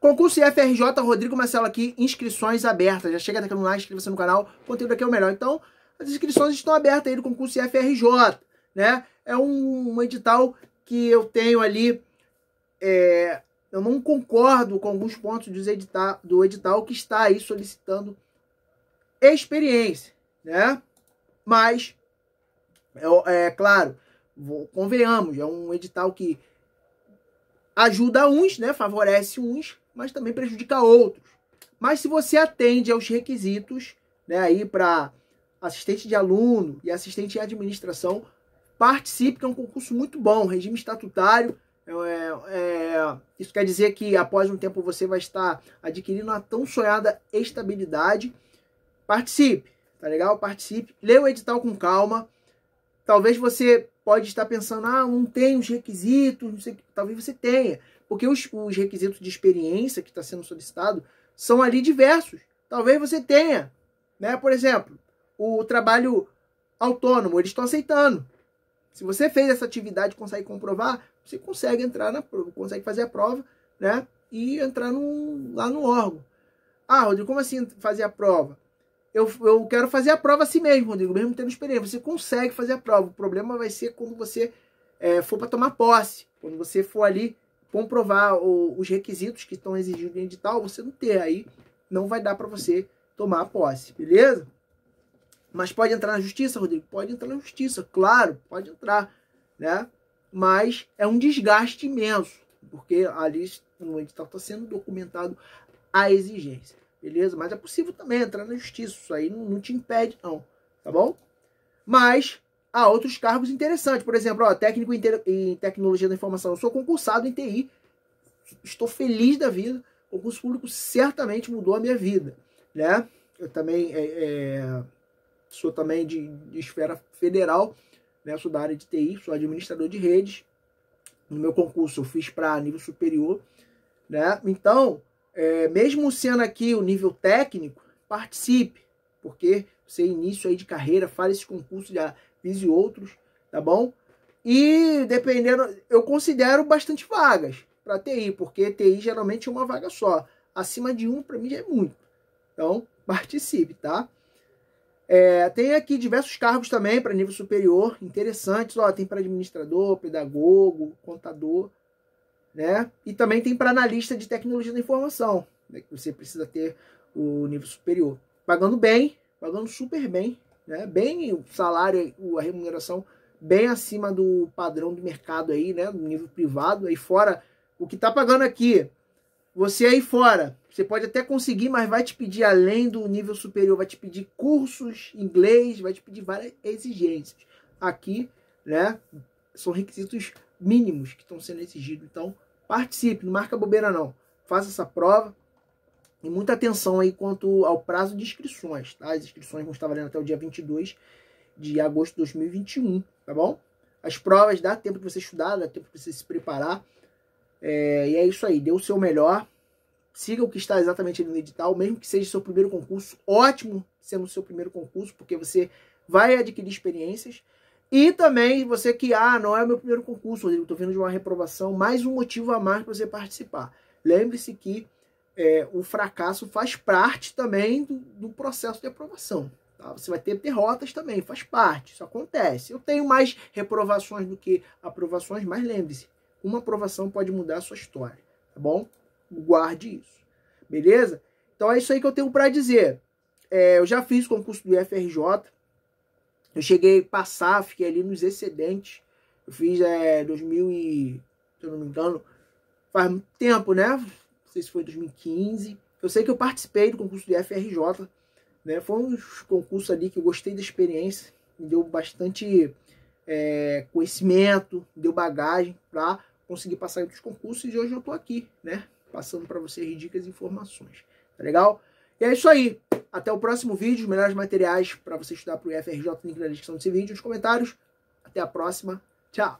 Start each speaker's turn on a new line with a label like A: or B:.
A: Concurso IFRJ, Rodrigo Marcelo aqui, inscrições abertas. Já chega no like, inscreva-se no canal, o conteúdo aqui é o melhor. Então, as inscrições estão abertas aí do concurso IFRJ, né? É um, um edital que eu tenho ali, é, eu não concordo com alguns pontos do edital, do edital que está aí solicitando experiência, né? Mas, é, é claro, convenhamos, é um edital que ajuda uns, né? Favorece uns, mas também prejudica outros. Mas se você atende aos requisitos, né, aí para assistente de aluno e assistente de administração, participe, que é um concurso muito bom, regime estatutário. É, é, isso quer dizer que após um tempo você vai estar adquirindo a tão sonhada estabilidade. Participe, tá legal? Participe. Lê o edital com calma. Talvez você pode estar pensando, ah, não tem os requisitos, não sei, talvez você tenha. Porque os, os requisitos de experiência que está sendo solicitado são ali diversos. Talvez você tenha. Né? Por exemplo, o trabalho autônomo, eles estão aceitando. Se você fez essa atividade consegue comprovar, você consegue entrar na prova, consegue fazer a prova, né? E entrar no, lá no órgão. Ah, Rodrigo, como assim fazer a prova? Eu, eu quero fazer a prova assim mesmo, Rodrigo, mesmo tendo experiência. Você consegue fazer a prova. O problema vai ser quando você é, for para tomar posse. Quando você for ali comprovar o, os requisitos que estão exigidos no edital, você não ter. Aí não vai dar para você tomar posse, beleza? Mas pode entrar na justiça, Rodrigo? Pode entrar na justiça, claro, pode entrar, né? Mas é um desgaste imenso, porque ali no edital está sendo documentado a exigência, beleza? Mas é possível também entrar na justiça, isso aí não, não te impede, não, tá bom? Mas há outros cargos interessantes, por exemplo, ó, técnico em tecnologia da informação. Eu sou concursado em TI, estou feliz da vida. O concurso público certamente mudou a minha vida, né? Eu também é, é sou também de, de esfera federal, né? sou da área de TI, sou administrador de redes. No meu concurso eu fiz para nível superior, né? Então, é, mesmo sendo aqui o nível técnico, participe, porque você é início aí de carreira, faz esse concurso, já vise outros, tá bom? E dependendo, eu considero bastante vagas para TI, porque TI geralmente é uma vaga só. Acima de um, para mim, já é muito. Então, participe, tá? É, tem aqui diversos cargos também para nível superior, interessantes. Ó, tem para administrador, pedagogo, contador, né? E também tem para analista de tecnologia da informação, né? que você precisa ter o nível superior. Pagando bem, pagando super bem, né? Bem o salário, a remuneração bem acima do padrão do mercado aí, né? Do nível privado. Aí fora, o que está pagando aqui, você aí fora, você pode até conseguir, mas vai te pedir além do nível superior, vai te pedir cursos inglês, vai te pedir várias exigências. Aqui, né, são requisitos mínimos que estão sendo exigidos. Então, participe, não marca bobeira não. Faça essa prova. E muita atenção aí quanto ao prazo de inscrições, tá? As inscrições vão estar valendo até o dia 22 de agosto de 2021, tá bom? As provas dá tempo de você estudar, dá tempo de você se preparar. É, e é isso aí, dê o seu melhor siga o que está exatamente no edital, mesmo que seja seu primeiro concurso, ótimo sendo seu primeiro concurso, porque você vai adquirir experiências. E também você que, ah, não é meu primeiro concurso, eu estou vindo de uma reprovação, mais um motivo a mais para você participar. Lembre-se que é, o fracasso faz parte também do, do processo de aprovação. Tá? Você vai ter derrotas também, faz parte, isso acontece. Eu tenho mais reprovações do que aprovações, mas lembre-se, uma aprovação pode mudar a sua história, tá bom? guarde isso. Beleza? Então é isso aí que eu tenho para dizer. É, eu já fiz concurso do FRJ. Eu cheguei a passar, fiquei ali nos excedentes. Eu fiz é, 2000 e, se eu não me engano, faz muito tempo, né? Não sei se foi 2015. Eu sei que eu participei do concurso do FRJ. Né? Foi um concurso ali que eu gostei da experiência. Me deu bastante é, conhecimento, me deu bagagem para conseguir passar em outros concursos. E hoje eu estou aqui, né? passando para vocês dicas e informações. Tá legal? E é isso aí. Até o próximo vídeo. Os melhores materiais para você estudar para o IFRJ, link na descrição desse vídeo, nos comentários. Até a próxima. Tchau.